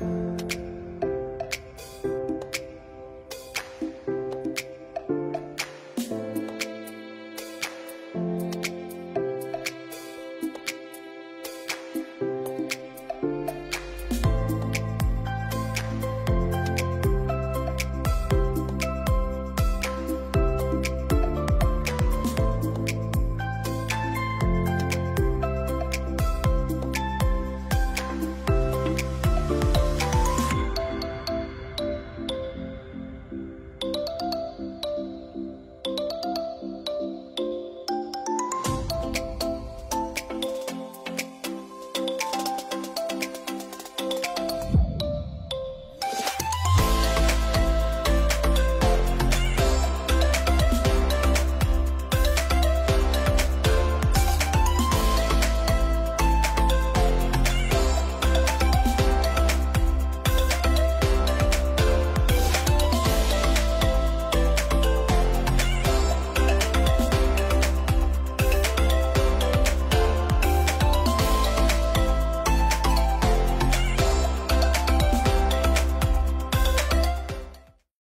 了。